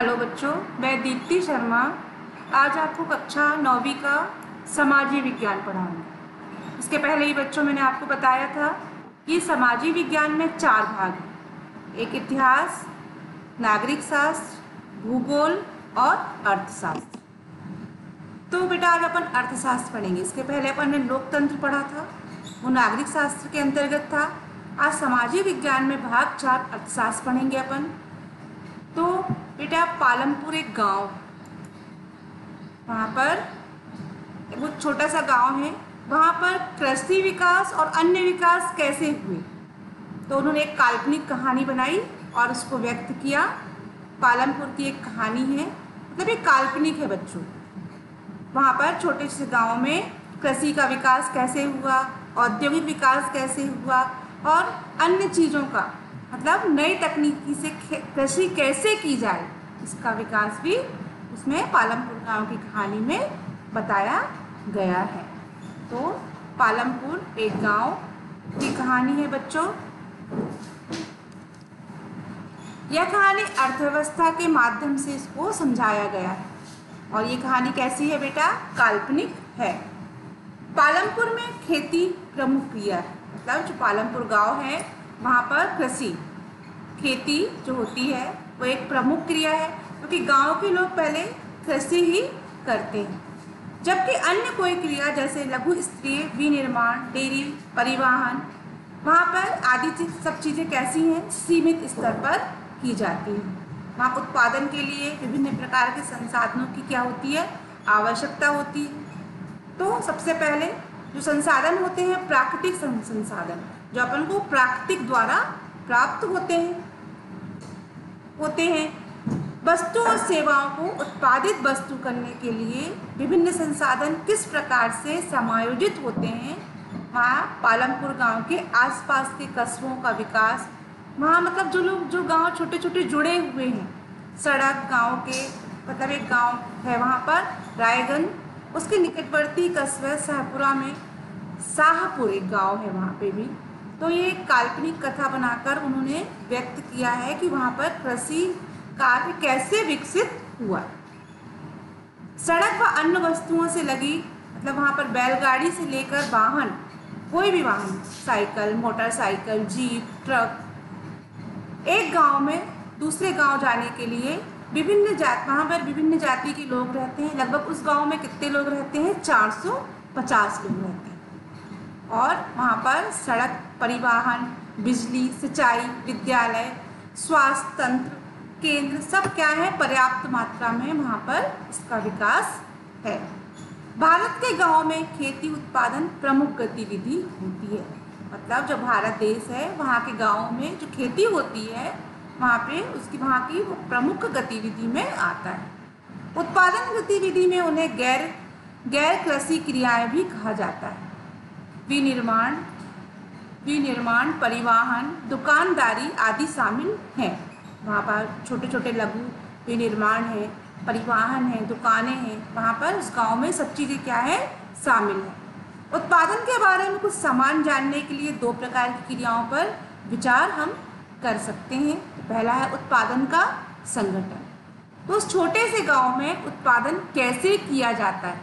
Hello बच्चों, मैं दीप्ति शर्मा। आज आपको कक्षा नौवीं का समाजी विज्ञान पढ़ाऊँगी। इसके पहले ही बच्चों, मैंने आपको बताया था कि समाजी विज्ञान में चार भाग हैं। एक इतिहास, नागरिक शास्त्र, भूगोल और अर्थशास्त्र। तो बेटा, आज अपन अर्थशास्त्र पढ़ेंगे। इसके पहले अपन ने लोकतंत्र पढ़ा था, वो नागरिक शास्त्र के अंतर्गत था। आज सामाजिक विज्ञान में भाग चार अर्थशास्त्र पढ़ेंगे अपन। तो बेटा, पालमपुर एक गाँव। वहाँ पर वो छोटा सा गाँव है। वहाँ पर कृषि विकास और अन्य विकास कैसे हुए? तो उन्होंने एक काल्पनिक कहानी बनाई और उसको व्यक्त किया। पालमपुर की एक कहानी है। मतलब एक काल्पनिक है बच्चों। वहाँ पर छोटे से गाँव में कृषि का विकास कैसे हुआ, औद्योगिक विकास कैसे हुआ और अन्य चीज़ों का मतलब नई तकनीकी से कृषि कैसे की जाए, इसका विकास भी उसमें पालमपुर गाँव की कहानी में बताया गया है। तो पालमपुर एक गाँव की कहानी है बच्चों। यह कहानी अर्थव्यवस्था के माध्यम से इसको समझाया गया है। और ये कहानी कैसी है बेटा? काल्पनिक है। पालमपुर में खेती प्रमुख क्रिया है। मतलब जो पालमपुर गाँव है वहाँ पर कृषि, खेती जो होती है, वो एक प्रमुख क्रिया है, क्योंकि तो गाँव के लोग पहले कृषि ही करते हैं। जबकि अन्य कोई क्रिया, जैसे लघु स्त्री विनिर्माण, डेयरी, परिवहन, वहाँ पर आदि सब चीज़ें कैसी हैं, सीमित स्तर पर की जाती हैं। वहाँ उत्पादन के लिए विभिन्न प्रकार के संसाधनों की क्या होती है? आवश्यकता होती है। तो सबसे पहले जो संसाधन होते हैं, प्राकृतिक संसाधन जो अपन को प्राकृतिक द्वारा प्राप्त होते हैं होते हैं। वस्तु और सेवाओं को उत्पादित वस्तु करने के लिए विभिन्न संसाधन किस प्रकार से समायोजित होते हैं? वहाँ पालमपुर गाँव के आसपास के कस्बों का विकास, वहाँ मतलब जो लोग, जो गाँव छोटे छोटे जुड़े हुए हैं। सड़क गाँव के मतलब एक गाँव है वहाँ पर, रायगंज। उसके निकटवर्ती कस्बे शाहपुरा में शाहपुर एक गाँव है वहाँ पे भी। तो ये काल्पनिक कथा बनाकर उन्होंने व्यक्त किया है कि वहाँ पर कृषि कार्य कैसे विकसित हुआ। सड़क व अन्य वस्तुओं से लगी मतलब वहाँ पर बैलगाड़ी से लेकर वाहन, कोई भी वाहन, साइकिल, मोटरसाइकिल, जीप, ट्रक, एक गाँव में दूसरे गाँव जाने के लिए विभिन्न जात, वहाँ पर विभिन्न जाति के लोग रहते हैं। लगभग उस गाँव में कितने लोग रहते हैं? 450 लोग रहते हैं। और वहाँ पर सड़क परिवहन, बिजली, सिंचाई, विद्यालय स्वास्थ्य तंत्र केंद्र सब क्या है, पर्याप्त मात्रा में वहाँ पर इसका विकास है। भारत के गाँव में खेती उत्पादन प्रमुख गतिविधि होती है। मतलब जो भारत देश है, वहाँ के गाँव में जो खेती होती है, वहाँ पे उसकी, वहाँ की प्रमुख गतिविधि में आता है। उत्पादन गतिविधि में उन्हें गैर गैर कृषि क्रियाएँ भी कहा जाता है। विनिर्माण विनिर्माण, परिवहन, दुकानदारी आदि शामिल हैं। वहाँ पर छोटे छोटे लघु विनिर्माण है, परिवहन है, दुकानें हैं। वहाँ पर उस गाँव में सब चीज़ें क्या है? शामिल है। उत्पादन के बारे में कुछ सामान जानने के लिए दो प्रकार की क्रियाओं पर विचार हम कर सकते हैं। तो पहला है उत्पादन का संगठन। तो उस छोटे से गाँव में उत्पादन कैसे किया जाता है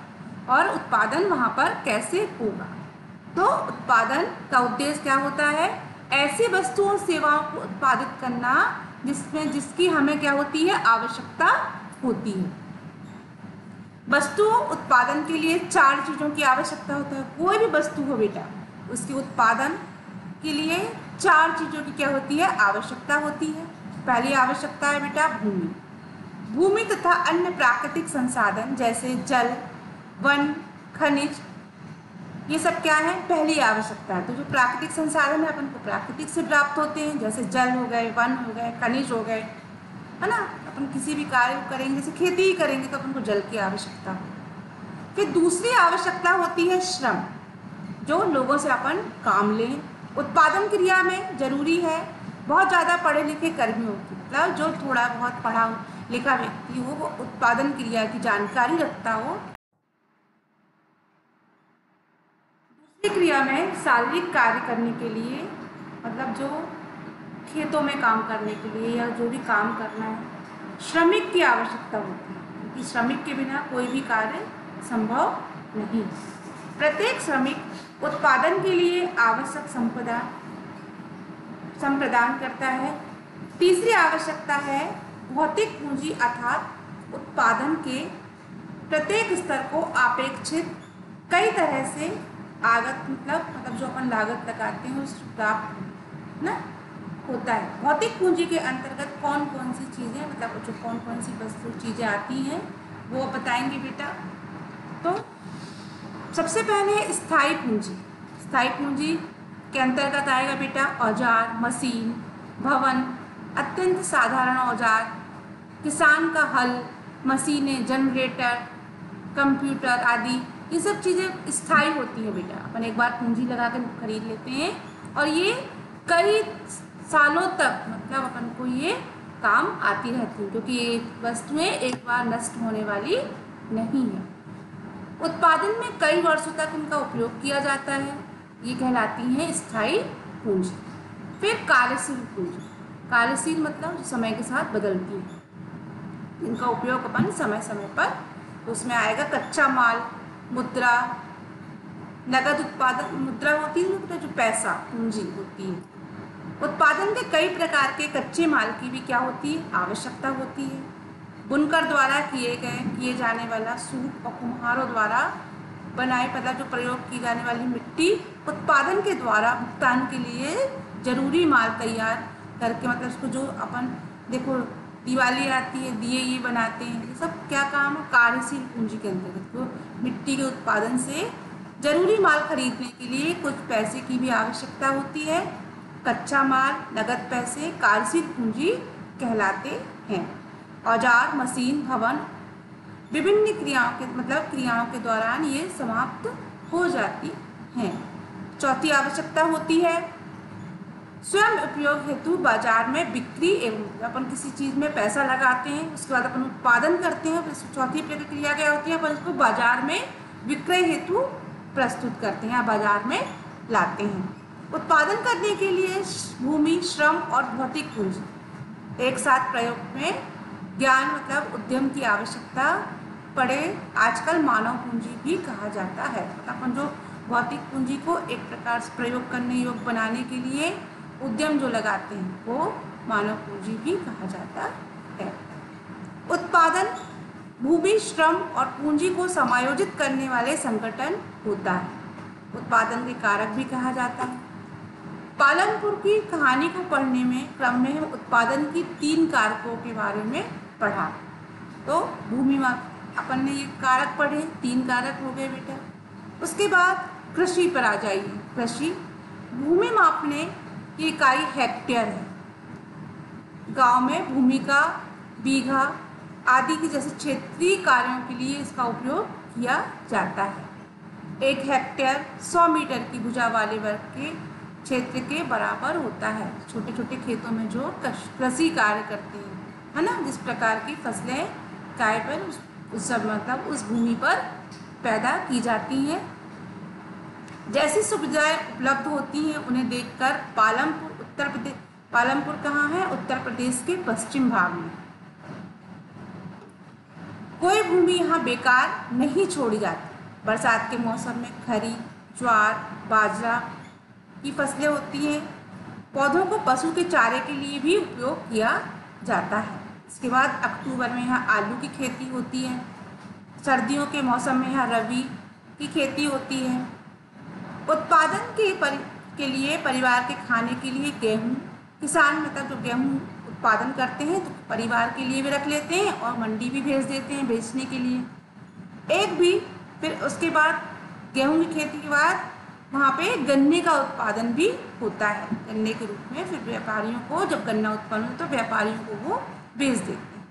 और उत्पादन वहाँ पर कैसे होगा? तो उत्पादन का उद्देश्य क्या होता है? ऐसी वस्तुओं सेवाओं को उत्पादित करना जिसमें, जिसकी हमें क्या होती है? आवश्यकता होती है। वस्तु उत्पादन के लिए चार चीज़ों की आवश्यकता होता है। कोई भी वस्तु हो बेटा, उसके उत्पादन के लिए चार चीज़ों की क्या होती है? आवश्यकता होती है। पहली आवश्यकता है बेटा, भूमि। भूमि तथा अन्य प्राकृतिक संसाधन जैसे जल, वन, खनिज ये सब क्या है? पहली आवश्यकता है। तो जो प्राकृतिक संसाधन है, अपन को प्राकृतिक से प्राप्त होते हैं, जैसे जल हो गए, वन हो गए, खनिज हो गए, है ना? अपन किसी भी कार्य करेंगे, जैसे खेती ही करेंगे तो अपन को जल की आवश्यकता हो। फिर दूसरी आवश्यकता होती है श्रम, जो लोगों से अपन काम लें। उत्पादन क्रिया में ज़रूरी है, बहुत ज़्यादा पढ़े लिखे कर्मियों की मतलब जो थोड़ा बहुत पढ़ा लिखा व्यक्ति हो, वो उत्पादन क्रिया की जानकारी रखता हो दूसरी क्रिया में शारीरिक कार्य करने के लिए मतलब जो खेतों में काम करने के लिए या जो भी काम करना है, श्रमिक की आवश्यकता होती है, क्योंकि श्रमिक के बिना कोई भी कार्य संभव नहीं। प्रत्येक श्रमिक उत्पादन के लिए आवश्यक संपदा, संप्रदान करता है। तीसरी आवश्यकता है भौतिक पूंजी अर्थात उत्पादन के प्रत्येक स्तर को अपेक्षित कई तरह से आगत मतलब मतलब जो अपन लागत लगाते हैं, उस प्राप्त, ना, होता है। भौतिक पूंजी के अंतर्गत कौन कौन सी चीज़ें मतलब जो कौन कौन सी वस्तु, चीज़ें आती हैं, वो बताएँगे बेटा? तो सबसे पहले स्थायी पूंजी। स्थायी पूंजी के अंतर्गत आएगा बेटा औज़ार, मशीन, भवन, अत्यंत साधारण औज़ार, किसान का हल, मशीनें, जनरेटर, कंप्यूटर आदि। ये सब चीज़ें स्थायी होती है बेटा। अपन एक बार पूंजी लगा कर खरीद लेते हैं और ये कई सालों तक मतलब अपन को ये काम आती रहती है, क्योंकि ये वस्तुएँ एक बार नष्ट होने वाली नहीं है। उत्पादन में कई वर्षों तक इनका उपयोग किया जाता है। ये कहलाती हैं स्थायी पूंजी। फिर कार्यशील पूंजी। कार्यशील मतलब समय के साथ बदलती है। इनका उपयोग अपन समय समय पर उसमें आएगा कच्चा माल मुद्रा, नगद उत्पादन, मुद्रा होती है मतलब जो पैसा, पूंजी होती है। उत्पादन के कई प्रकार के कच्चे माल की भी क्या होती है? आवश्यकता होती है। बुनकर द्वारा किए गए, किए जाने वाला सूट और कुम्हारों द्वारा बनाए मतलब जो प्रयोग की जाने वाली मिट्टी, उत्पादन के द्वारा भुगतान के लिए ज़रूरी माल तैयार करके मतलब उसको जो अपन, देखो दिवाली आती है, दिए ये बनाते हैं ये सब क्या काम है? कार्यशील पूंजी के अंतर्गत। तो मिट्टी के उत्पादन से ज़रूरी माल खरीदने के लिए कुछ पैसे की भी आवश्यकता होती है। कच्चा माल, नगद पैसे, कार्यशील पूंजी कहलाते हैं। औज़ार, मशीन, भवन, विभिन्न क्रियाओं के मतलब क्रियाओं के दौरान ये समाप्त हो जाती हैं। चौथी आवश्यकता होती है स्वयं उपयोग हेतु बाज़ार में बिक्री एवं अपन किसी चीज़ में पैसा लगाते हैं, उसके बाद अपन उत्पादन करते हैं, फिर चौथी प्रक्रिया क्या होती है, अपन उसको बाज़ार में विक्रय हेतु प्रस्तुत करते हैं या बाज़ार में लाते हैं। उत्पादन करने के लिए भूमि, श्रम और भौतिक पूंजी एक साथ प्रयोग में ज्ञान मतलब उद्यम की आवश्यकता पड़े, आजकल मानव पूंजी भी कहा जाता है। अपन जो भौतिक पूंजी को एक प्रकार से प्रयोग करने योग्य बनाने के लिए उद्यम जो लगाते हैं, वो मानव पूंजी भी कहा जाता है। उत्पादन, भूमि, श्रम और पूंजी को समायोजित करने वाले संगठन होता है। उत्पादन के कारक भी कहा जाता है। पालनपुर की कहानी को पढ़ने में, क्रम में हम उत्पादन की तीन कारकों के बारे में पढ़ा। तो भूमि अपन ने ये कारक पढ़े, तीन कारक हो गए बेटा। उसके बाद कृषि पर आ जाइए। कृषि, भूमि मापने इकाई हेक्टेयर है। गाँव में भूमि का बीघा आदि के जैसे क्षेत्रीय कार्यों के लिए इसका उपयोग किया जाता है। एक हेक्टेयर 100 मीटर की भुजा वाले वर्ग के क्षेत्र के बराबर होता है। छोटे छोटे खेतों में जो कृषि कार्य करते हैं, है ना? जिस प्रकार की फ़सलें काय पर उस मतलब उस भूमि पर पैदा की जाती हैं। जैसी सुविधाएँ उपलब्ध होती हैं, उन्हें देखकर पालमपुर, उत्तर प्रदेश पालमपुर कहाँ है? उत्तर प्रदेश के पश्चिम भाग में। कोई भूमि यहाँ बेकार नहीं छोड़ी जाती। बरसात के मौसम में खरी, ज्वार, बाजरा की फ़सलें होती हैं। पौधों को पशु के चारे के लिए भी उपयोग किया जाता है। इसके बाद अक्टूबर में यहाँ आलू की खेती होती है। सर्दियों के मौसम में यहाँ रबी की खेती होती है। उत्पादन के परि, के लिए, परिवार के खाने के लिए गेहूँ, किसान मतलब जो गेहूँ उत्पादन करते हैं तो परिवार के लिए भी रख लेते हैं और मंडी भी भेज देते हैं बेचने के लिए। एक भी, फिर उसके बाद गेहूँ की खेती के बाद वहाँ पे गन्ने का उत्पादन भी होता है। गन्ने के रूप में फिर व्यापारियों को, जब गन्ना उत्पन्न हो तो व्यापारियों को वो बेच देते हैं।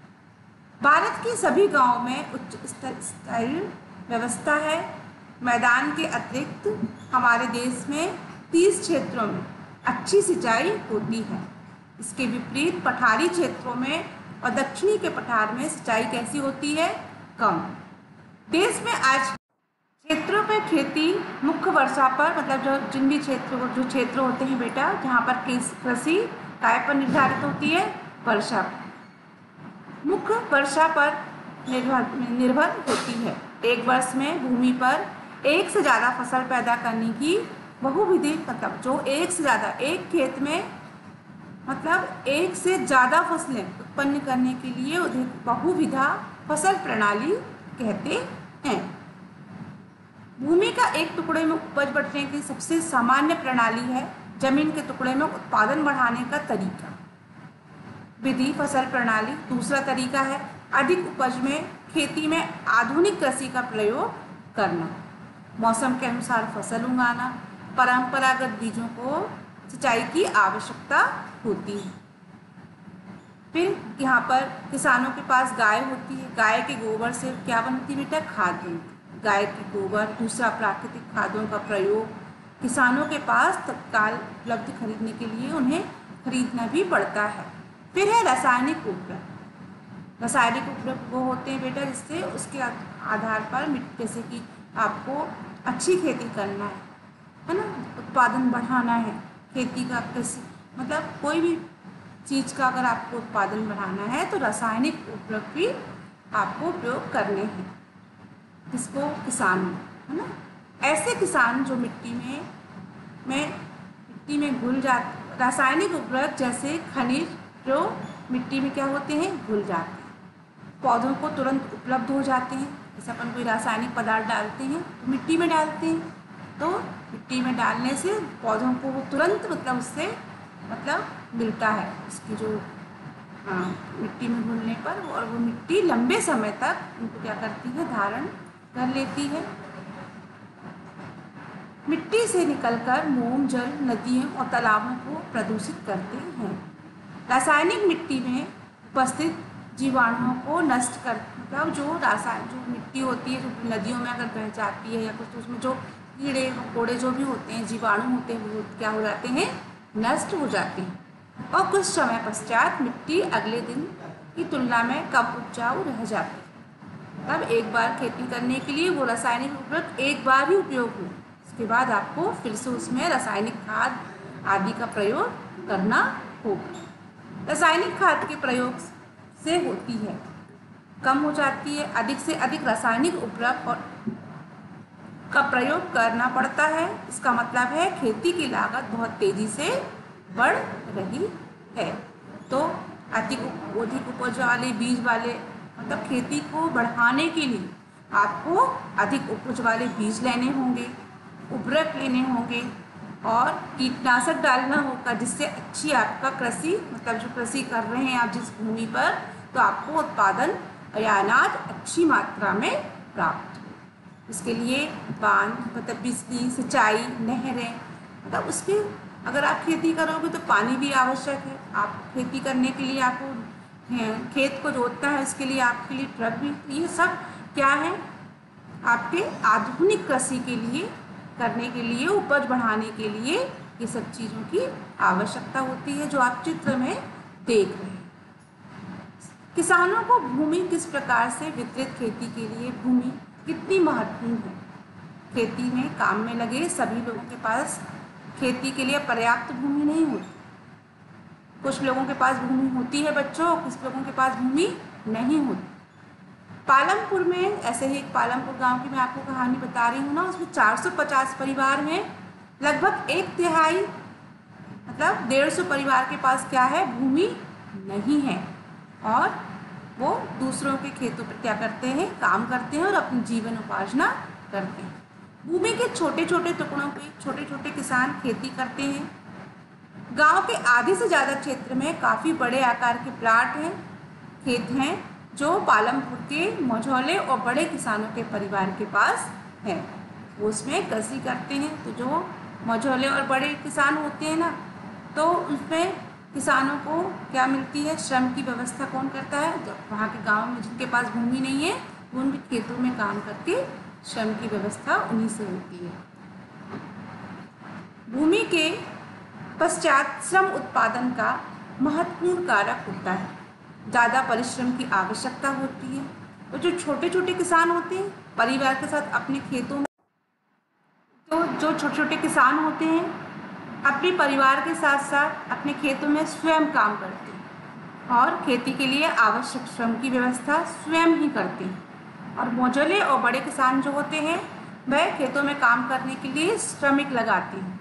भारत के सभी गाँव में उच्च स्तर स्तरीय व्यवस्था है। मैदान के अतिरिक्त हमारे देश में तीस क्षेत्रों में अच्छी सिंचाई होती है। इसके विपरीत पठारी क्षेत्रों में और दक्षिणी के पठार में सिंचाई कैसी होती है? कम। देश में आज क्षेत्रों पर खेती मुख्य वर्षा पर मतलब जो जिन भी क्षेत्रों, जो क्षेत्र होते हैं बेटा, जहाँ पर कृषि काय पर निर्धारित होती है? वर्षा मुख्य वर्षा पर निर्भर निर्भर होती है। एक वर्ष में भूमि पर एक से ज़्यादा फ़सल पैदा करने की बहुविधि मतलब जो एक से ज़्यादा, एक खेत में मतलब एक से ज़्यादा फ़सलें उत्पन्न करने के लिए बहुविधा फ़सल प्रणाली कहते हैं। भूमि का एक टुकड़े में उपज बढ़ने की सबसे सामान्य प्रणाली है ज़मीन के टुकड़े में उत्पादन बढ़ाने का तरीका। विधि फ़सल प्रणाली दूसरा तरीका है, अधिक उपज में खेती में आधुनिक कृषि का प्रयोग करना। मौसम के अनुसार फ़सल उगाना, परंपरागत बीजों को सिंचाई की आवश्यकता होती है। फिर यहाँ पर किसानों के पास गाय होती है। गाय के गोबर से क्या बनती बेटा खाद बनती गाय के गोबर दूसरा प्राकृतिक खादों का प्रयोग किसानों के पास तत्काल उपलब्ध खरीदने के लिए उन्हें खरीदना भी पड़ता है। फिर है रासायनिक उपलब्ध। रासायनिक उपलब्ध वो होते हैं बेटा जिससे उसके आधार पर मिट्टी, जैसे कि आपको अच्छी खेती करना है है ना? उत्पादन बढ़ाना है खेती का कृषि। मतलब कोई भी चीज़ का अगर आपको उत्पादन बढ़ाना है तो रासायनिक उपयोग भी आपको उपयोग करने हैं। किसको किसान, है ना? ऐसे किसान जो मिट्टी में में, मिट्टी में घुल जा रासायनिक उपयोग जैसे खनिज जो मिट्टी में क्या होते हैं? घुल जाते हैं। पौधों को तुरंत उपलब्ध हो जाते हैं। जैसे अपन कोई रासायनिक पदार्थ डालते हैं तो मिट्टी में डालते हैं तो मिट्टी में डालने से पौधों को वो तुरंत मतलब उससे मतलब मिलता है। उसकी जो हाँ मिट्टी में घुलने पर और वो मिट्टी लंबे समय तक उनको क्या करती है, धारण कर लेती है। मिट्टी से निकलकर मोम, जल, नदियों और तालाबों को प्रदूषित करते हैं। रासायनिक मिट्टी में उपस्थित जीवाणुओं को नष्ट कर मतलब जो रासायन, जो मिट्टी होती है, जो नदियों में अगर बह जाती है या कुछ तो उसमें जो कीड़े, मकोड़े जो भी होते हैं, जीवाणु होते हैं, वो क्या हो जाते हैं, नष्ट हो जाते हैं। और कुछ समय पश्चात मिट्टी अगले दिन की तुलना में कम उपजाऊ रह जाती है। तब एक बार खेती करने के लिए वो रासायनिक उर्वरक एक बार ही उपयोग हो उसके बाद आपको फिर से उसमें रासायनिक खाद आदि का प्रयोग करना होगा। रासायनिक खाद के प्रयोग से होती है। कम हो जाती है, अधिक से अधिक रासायनिक उर्वरक और का प्रयोग करना पड़ता है। इसका मतलब है खेती की लागत बहुत तेज़ी से बढ़ रही है। तो अधिक अधिक उपज वाले, बीज वाले मतलब खेती को बढ़ाने के लिए आपको अधिक उपज वाले बीज लेने होंगे, उर्वरक लेने होंगे। और कीटनाशक डालना होगा जिससे अच्छी आपका कृषि मतलब जो कृषि कर रहे हैं आप जिस भूमि पर तो आपको उत्पादन या अनाज अच्छी मात्रा में प्राप्त हो। इसके लिए बाँध मतलब बिजली, सिंचाई, नहरें मतलब उसके, अगर आप खेती करोगे तो पानी भी आवश्यक है। आप खेती करने के लिए आपको खेत को जोतना है, उसके लिए आपके लिए ट्रक भी, ये सब क्या है? आपके आधुनिक कृषि के लिए करने के लिए, उपज बढ़ाने के लिए ये सब चीज़ों की आवश्यकता होती है जो आप चित्र में देख रहे हैं। किसानों को भूमि किस प्रकार से वितरित खेती के लिए, भूमि कितनी महत्वपूर्ण है? खेती में काम में लगे सभी लोगों के पास खेती के लिए पर्याप्त भूमि नहीं होती। कुछ लोगों के पास भूमि होती है बच्चों, कुछ लोगों के पास भूमि नहीं होती। पालमपुर में, ऐसे ही एक पालमपुर गाँव की मैं आपको कहानी बता रही हूँ ना, उसमें 450 परिवार हैं। लगभग एक तिहाई मतलब डेढ़ सौ परिवार के पास क्या है? भूमि नहीं है। और वो दूसरों के खेतों पर क्या करते हैं? काम करते हैं और अपनी जीवन उपार्जना करते हैं। भूमि के छोटे छोटे टुकड़ों पे छोटे छोटे किसान खेती करते हैं। गाँव के आधे से ज़्यादा क्षेत्र में काफ़ी बड़े आकार के प्लाट हैं, खेत हैं। जो पालमपुर के मझौले और बड़े किसानों के परिवार के पास हैं। वो उसमें कृषि करते हैं। तो जो मझौले और बड़े किसान होते हैं ना तो उसमें किसानों को क्या मिलती है? श्रम की व्यवस्था कौन करता है? तो वहाँ के गाँव में जिनके पास भूमि नहीं है, उन खेतों में काम करके श्रम की व्यवस्था उन्हीं से होती है। भूमि के पश्चात श्रम उत्पादन का महत्वपूर्ण कारक होता है। ज़्यादा परिश्रम की आवश्यकता होती है। तो जो छोटे छोटे किसान होते हैं, परिवार के साथ अपने खेतों में तो जो छोटे छोटे किसान होते हैं, अपने परिवार के साथ साथ अपने खेतों में स्वयं काम करते हैं। और खेती के लिए आवश्यक श्रम की व्यवस्था स्वयं ही करते हैं। और मौजले और बड़े किसान जो होते हैं, वह खेतों में काम करने के लिए श्रमिक लगाते हैं।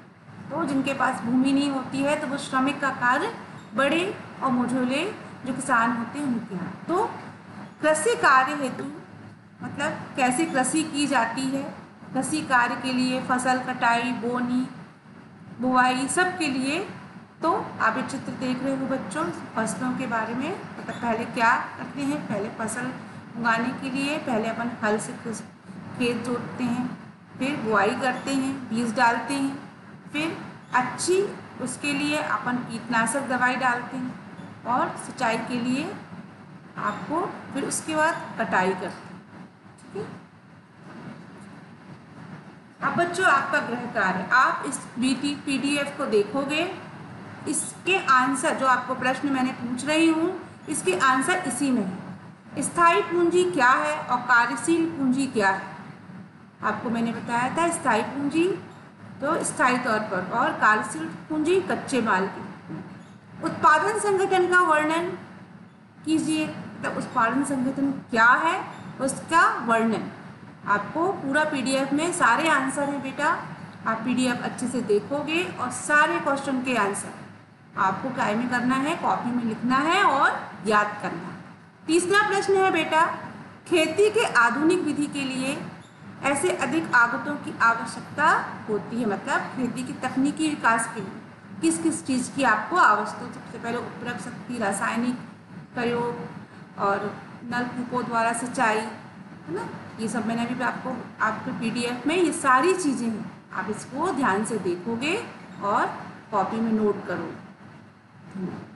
तो जिनके पास भूमि नहीं होती है तो वो श्रमिक का कार्य बड़े और मझोले जो किसान होते हैं, उनके यहाँ। तो कृषि कार्य हेतु मतलब कैसे कृषि की जाती है? कृषि कार्य के लिए फ़सल कटाई, बोनी, बुआई सब के लिए तो आप ये चित्र देख रहे हो बच्चों, फ़सलों के बारे में। मतलब पहले क्या करते हैं? पहले फ़सल उगाने के लिए, पहले अपन हल से खेत जोतते हैं, फिर बुआई करते हैं, बीज डालते हैं, फिर अच्छी उसके लिए अपन कीटनाशक दवाई डालते हैं। और सिंचाई के लिए आपको फिर उसके बाद कटाई करते ठीक है? अब बच्चों, आपका गृह कार्य। आप इस B T P D F को देखोगे, इसके आंसर, जो आपको प्रश्न मैंने पूछ रही हूँ, इसके आंसर इसी में है। स्थायी पूंजी क्या है और कार्यशील पूंजी क्या है? आपको मैंने बताया था, स्थायी पूंजी तो स्थायी तौर पर, और कार्यशील पूंजी कच्चे माल की। उत्पादन संगठन का वर्णन कीजिए। तो उत्पादन संगठन क्या है? उसका वर्णन। आपको पूरा पीडीएफ में सारे आंसर हैं बेटा। आप पीडीएफ अच्छे से देखोगे और सारे क्वेश्चन के आंसर। आपको क्या में करना है? कॉपी में लिखना है और याद करना तीसरा प्रश्न है बेटा, खेती के आधुनिक विधि के लिए ऐसे अधिक आगतों की आवश्यकता होती है। मतलब खेती की तकनीकी विकास के लिए। किस किस चीज़ की आपको आवश्यकता सबसे पहले उपरक शक्ति, रासायनिक प्रयोग और नलकूपों द्वारा सिंचाई, है ना? ये सब मैंने अभी आपको, आपके पीडीएफ में ये सारी चीज़ें आप इसको ध्यान से देखोगे और कॉपी में नोट धन्यवाद।